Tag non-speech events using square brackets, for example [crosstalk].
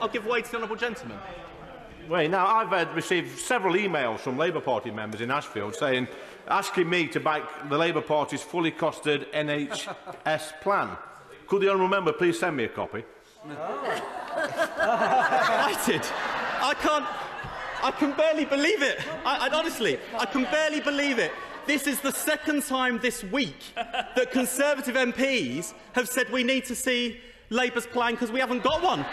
I'll give way to the honourable gentleman. Well, now, I've uh, received several emails from Labour Party members in Ashfield saying, asking me to back the Labour Party's fully costed [laughs] NHS plan. Could the honourable member please send me a copy? Oh. [laughs] I did. I can't. I can barely believe it. I, I, honestly, I can barely believe it. This is the second time this week that Conservative MPs have said we need to see Labour's plan because we haven't got one.